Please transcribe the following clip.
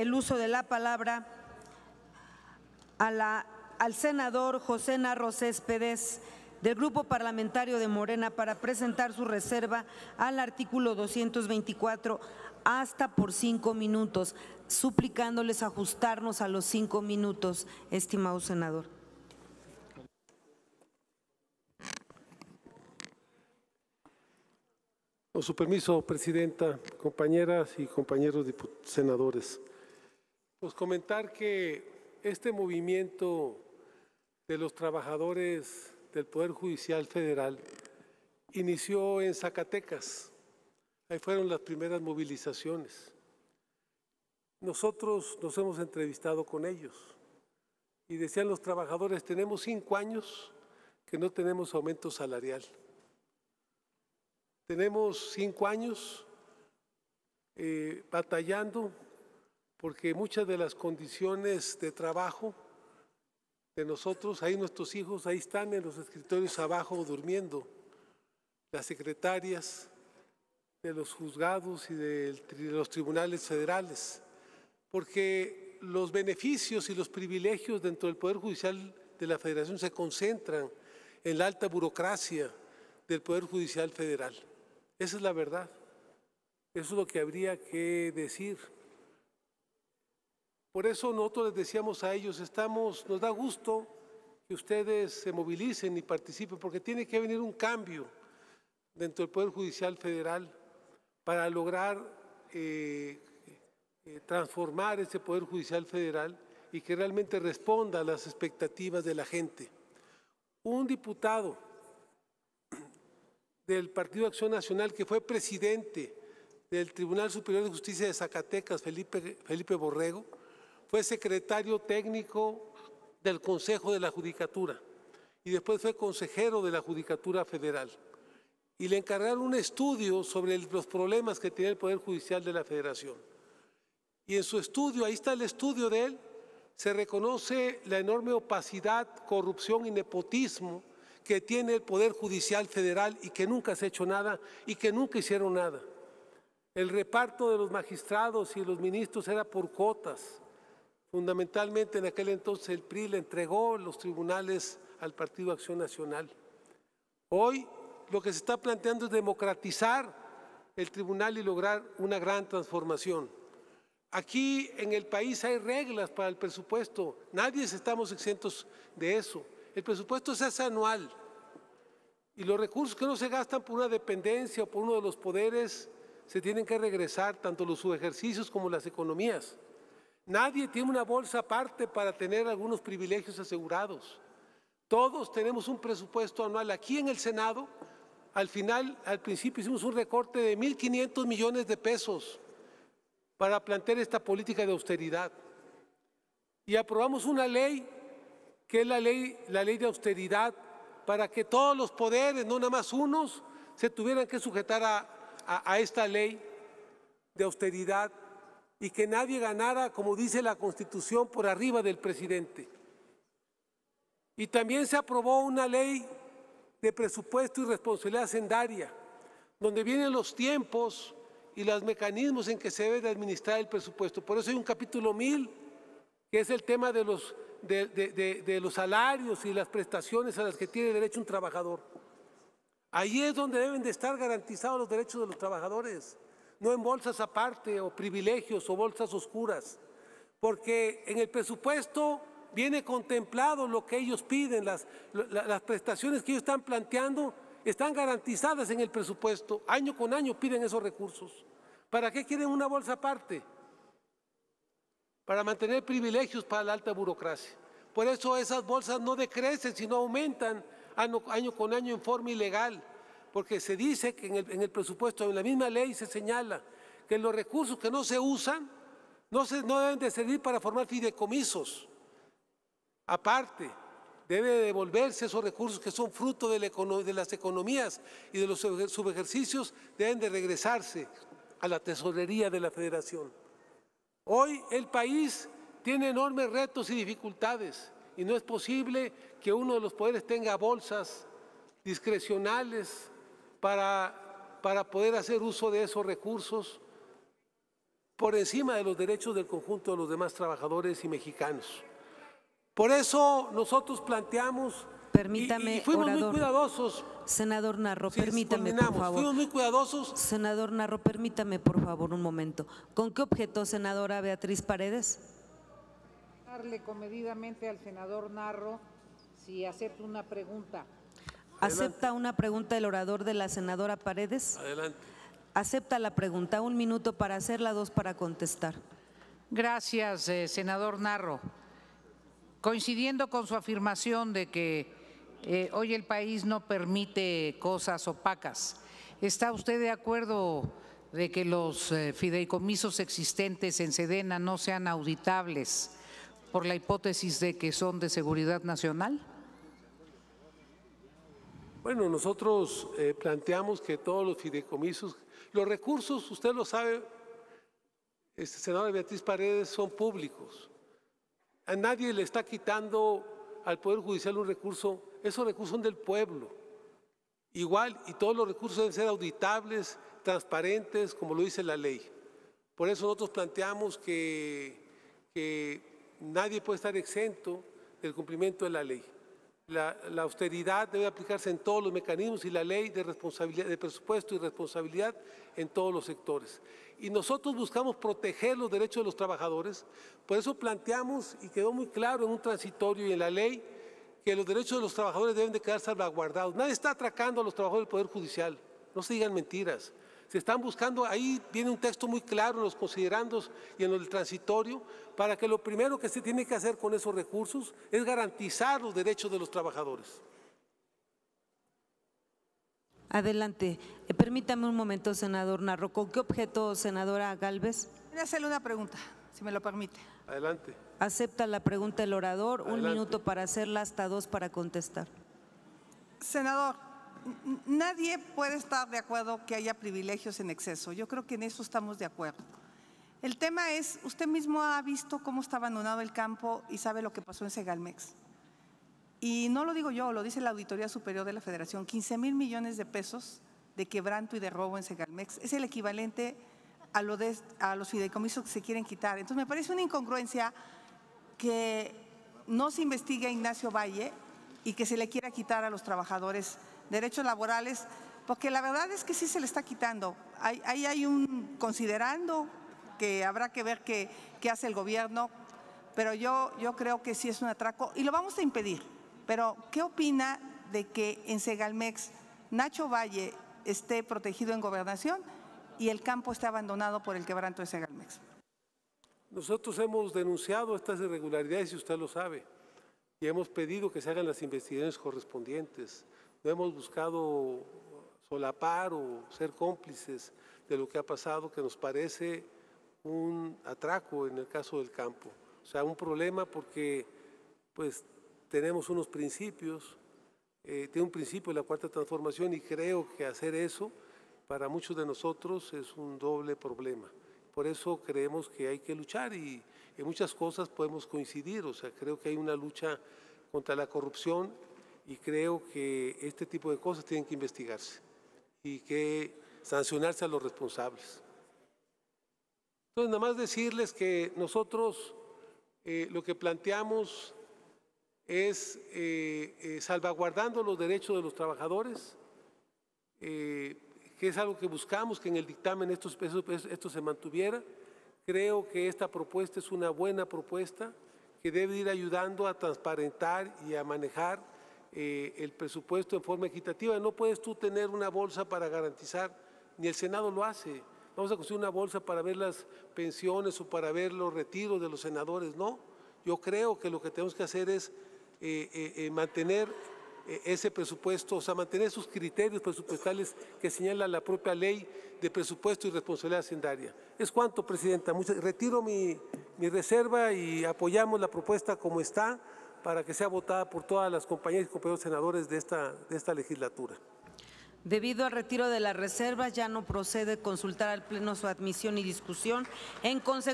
el uso de la palabra a la- al senador José Narro Céspedes del Grupo Parlamentario de Morena para presentar su reserva al artículo 224 hasta por cinco minutos, suplicándoles ajustarnos a los cinco minutos, estimado senador. Con su permiso, Presidenta, compañeras y compañeros senadores, pues comentar que este movimiento de los trabajadores del Poder Judicial Federal inició en Zacatecas. Ahí fueron las primeras movilizaciones. Nosotros nos hemos entrevistado con ellos y decían los trabajadores, tenemos cinco años que no tenemos aumento salarial. Tenemos cinco años eh, batallando porque muchas de las condiciones de trabajo de nosotros, ahí nuestros hijos, ahí están en los escritorios abajo durmiendo, las secretarias de los juzgados y de los tribunales federales, porque los beneficios y los privilegios dentro del Poder Judicial de la Federación se concentran en la alta burocracia del Poder Judicial Federal. Esa es la verdad. Eso es lo que habría que decir. Por eso nosotros les decíamos a ellos, estamos, nos da gusto que ustedes se movilicen y participen, porque tiene que venir un cambio dentro del Poder Judicial Federal para lograr eh, eh, transformar ese Poder Judicial Federal y que realmente responda a las expectativas de la gente. Un diputado del Partido Acción Nacional que fue presidente del Tribunal Superior de Justicia de Zacatecas, Felipe, Felipe Borrego, fue secretario técnico del Consejo de la Judicatura y después fue consejero de la Judicatura Federal. Y le encargaron un estudio sobre los problemas que tiene el Poder Judicial de la Federación. Y en su estudio, ahí está el estudio de él, se reconoce la enorme opacidad, corrupción y nepotismo que tiene el Poder Judicial Federal y que nunca se ha hecho nada y que nunca hicieron nada. El reparto de los magistrados y los ministros era por cuotas. Fundamentalmente en aquel entonces el PRI le entregó los tribunales al Partido Acción Nacional. Hoy lo que se está planteando es democratizar el tribunal y lograr una gran transformación. Aquí en el país hay reglas para el presupuesto, nadie estamos exentos de eso. El presupuesto se hace anual y los recursos que no se gastan por una dependencia o por uno de los poderes se tienen que regresar, tanto los subejercicios como las economías. Nadie tiene una bolsa aparte para tener algunos privilegios asegurados. Todos tenemos un presupuesto anual. Aquí en el Senado, al final, al principio hicimos un recorte de 1.500 millones de pesos para plantear esta política de austeridad. Y aprobamos una ley, que es la ley, la ley de austeridad, para que todos los poderes, no nada más unos, se tuvieran que sujetar a, a- a esta ley de austeridad y que nadie ganara, como dice la Constitución, por arriba del presidente. Y también se aprobó una ley de presupuesto y responsabilidad hacendaria, donde vienen los tiempos y los mecanismos en que se debe de administrar el presupuesto. Por eso hay un capítulo mil, que es el tema de los, de los salarios y las prestaciones a las que tiene derecho un trabajador. Ahí es donde deben de estar garantizados los derechos de los trabajadores, no en bolsas aparte o privilegios o bolsas oscuras, porque en el presupuesto viene contemplado lo que ellos piden, las, la- las prestaciones que ellos están planteando están garantizadas en el presupuesto, año con año piden esos recursos. ¿Para qué quieren una bolsa aparte? Para mantener privilegios para la alta burocracia. Por eso esas bolsas no decrecen, sino aumentan año con año en forma ilegal, porque se dice que en el, en el presupuesto, en la misma ley se señala que los recursos que no se usan no, se, no deben de servir para formar fideicomisos. Aparte, debe de devolverse esos recursos que son fruto de, la de las economías y de los sub- subejercicios, deben de regresarse a la tesorería de la federación. Hoy el país tiene enormes retos y dificultades y no es posible que uno de los poderes tenga bolsas discrecionales para, para poder hacer uso de esos recursos por encima de los derechos del conjunto de los demás trabajadores y mexicanos. Por eso nosotros planteamos Permítame, y, fuimos orador. muy cuidadosos. Senador Narro, Sí, permítame, por favor. Fuimos muy cuidadosos Senador Narro, permítame, por favor, un momento. ¿Con qué objeto, senadora Beatriz Paredes? Darle comedidamente al senador Narro si acepta una pregunta. ¿Acepta una pregunta del orador de la senadora Paredes? Adelante. Acepta la pregunta. Un minuto para hacerla, dos para contestar. Gracias, eh, senador Narro. Coincidiendo con su afirmación de que eh, hoy el país no permite cosas opacas, ¿está usted de acuerdo de que los eh, fideicomisos existentes en Sedena no sean auditables por la hipótesis de que son de seguridad nacional? Bueno, nosotros eh, planteamos que todos los fideicomisos, los recursos, usted lo sabe, este, senadora Beatriz Paredes, son públicos. A nadie le está quitando al Poder Judicial un recurso, esos recursos son del pueblo. Igual, y todos los recursos deben ser auditables, transparentes, como lo dice la ley. Por eso nosotros planteamos que nadie puede estar exento del cumplimiento de la ley. La, austeridad debe aplicarse en todos los mecanismos y la ley de responsabilidad, de presupuesto y responsabilidad en todos los sectores. Y nosotros buscamos proteger los derechos de los trabajadores, por eso planteamos y quedó muy claro en un transitorio y en la ley que los derechos de los trabajadores deben de quedar salvaguardados. Nadie está atracando a los trabajadores del Poder Judicial, no se digan mentiras. Se están buscando, ahí viene un texto muy claro en los considerandos y en el transitorio, para que lo primero que se tiene que hacer con esos recursos es garantizar los derechos de los trabajadores. Adelante. Eh, permítame un momento, senador Narro. ¿Con qué objeto, senadora Galvez? Voy a hacerle una pregunta, si me lo permite. Adelante. Acepta la pregunta del orador. Un minuto para hacerla, hasta dos para contestar. Senador, nadie puede estar de acuerdo que haya privilegios en exceso. Yo creo que en eso estamos de acuerdo. El tema es, usted mismo ha visto cómo está abandonado el campo y sabe lo que pasó en Segalmex. Y no lo digo yo, lo dice la Auditoría Superior de la Federación, 15 mil millones de pesos de quebranto y de robo en Segalmex. Es el equivalente a, a los fideicomisos que se quieren quitar. Entonces me parece una incongruencia que no se investigue a Ignacio Valle y que se le quiera quitar a los trabajadores derechos laborales, porque la verdad es que sí se le está quitando. Ahí hay, un considerando que habrá que ver qué, qué hace el gobierno, pero yo, yo creo que sí es un atraco y lo vamos a impedir. Pero, ¿qué opina de que en Segalmex Nacho Valle esté protegido en gobernación y el campo esté abandonado por el quebranto de Segalmex? Nosotros hemos denunciado estas irregularidades y usted lo sabe, y hemos pedido que se hagan las investigaciones correspondientes. No hemos buscado solapar o ser cómplices de lo que ha pasado, que nos parece un atraco en el caso del campo. O sea, un problema porque pues tenemos unos principios, eh, tiene un principio la cuarta transformación y creo que hacer eso para muchos de nosotros es un doble problema. Por eso creemos que hay que luchar y en muchas cosas podemos coincidir. O sea, creo que hay una lucha contra la corrupción y creo que este tipo de cosas tienen que investigarse y que sancionarse a los responsables. Entonces, nada más decirles que nosotros eh, lo que planteamos es eh, eh, salvaguardando los derechos de los trabajadores, que es algo que buscamos que en el dictamen esto, esto se mantuviera. Creo que esta propuesta es una buena propuesta que debe ir ayudando a transparentar y a manejar eh, el presupuesto en forma equitativa. No puedes tú tener una bolsa para garantizar, ni el Senado lo hace. Vamos a construir una bolsa para ver las pensiones o para ver los retiros de los senadores. No, yo creo que lo que tenemos que hacer es eh, eh, mantener ese presupuesto, o sea, mantener esos criterios presupuestales que señala la propia ley de presupuesto y responsabilidad hacendaria. ¿Es cuánto, Presidenta? Retiro mi, mi reserva y apoyamos la propuesta como está para que sea votada por todas las compañeras y compañeros senadores de esta, de esta legislatura. Debido al retiro de las reservas, ya no procede consultar al Pleno su admisión y discusión. En consecuencia,